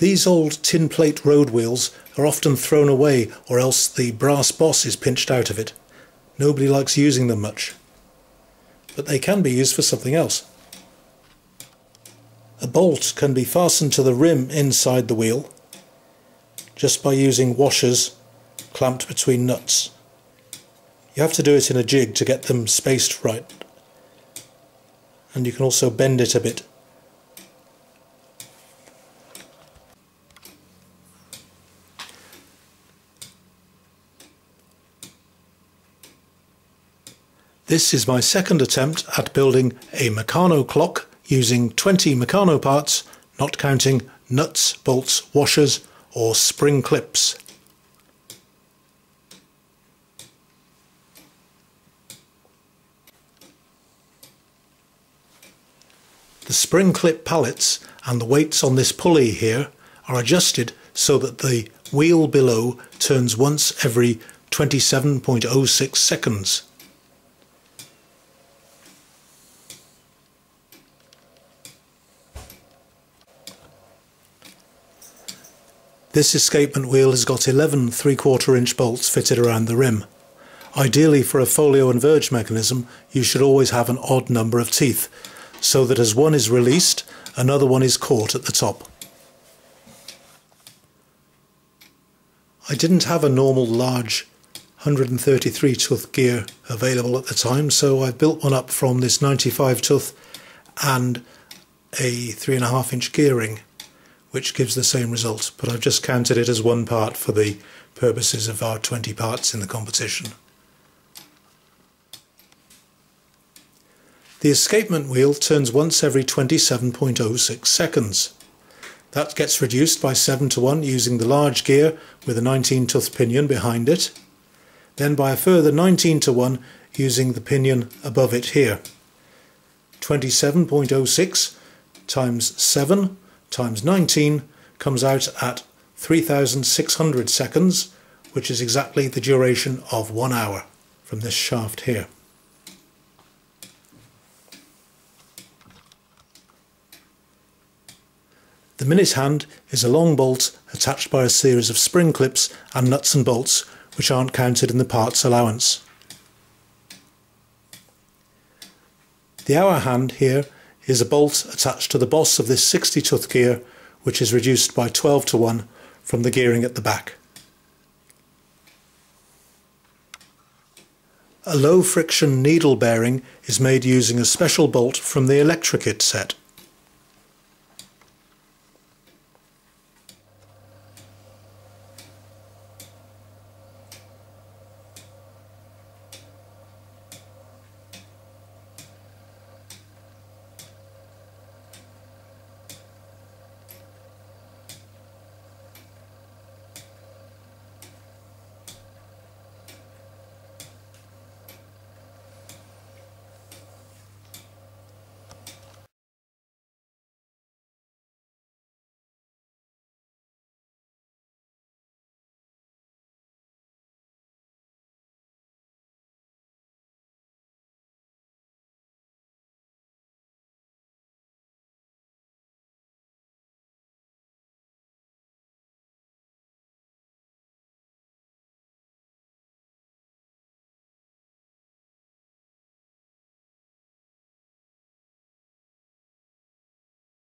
These old tin plate road wheels are often thrown away or else the brass boss is pinched out of it. Nobody likes using them much. But they can be used for something else. A bolt can be fastened to the rim inside the wheel just by using washers clamped between nuts. You have to do it in a jig to get them spaced right and you can also bend it a bit. This is my second attempt at building a Meccano clock using 20 Meccano parts, not counting nuts, bolts, washers or spring clips. The spring clip pallets and the weights on this pulley here are adjusted so that the wheel below turns once every 27.06 seconds. This escapement wheel has got 11 3 quarter inch bolts fitted around the rim. Ideally for a foliot and verge mechanism you should always have an odd number of teeth so that as one is released, another one is caught at the top. I didn't have a normal large 133 tooth gear available at the time, so I built one up from this 95 tooth and a 3.5 inch gearing, which gives the same result, but I've just counted it as one part for the purposes of our 20 parts in the competition. The escapement wheel turns once every 27.06 seconds. That gets reduced by 7 to 1 using the large gear with a 19 tooth pinion behind it, then by a further 19 to 1 using the pinion above it here. 27.06 times 7 times 19 comes out at 3600 seconds, which is exactly the duration of one hour from this shaft here. The minute hand is a long bolt attached by a series of spring clips and nuts and bolts which aren't counted in the parts allowance. The hour hand here is a bolt attached to the boss of this 60 tooth gear which is reduced by 12 to 1 from the gearing at the back. A low friction needle bearing is made using a special bolt from the Elektrikit set.